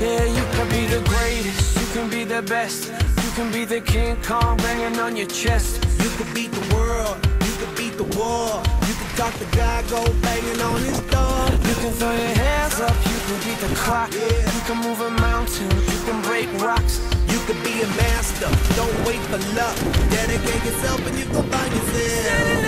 Yeah, you can be the greatest, you can be the best. You can be the King Kong banging on your chest. You can beat the world, you can beat the war. You can talk to God, go banging on his door. You can throw your you beat the clock. Yeah. You can move a mountain, you can break rocks. You could be a master, don't wait for luck. Dedicate yourself and you can find yourself.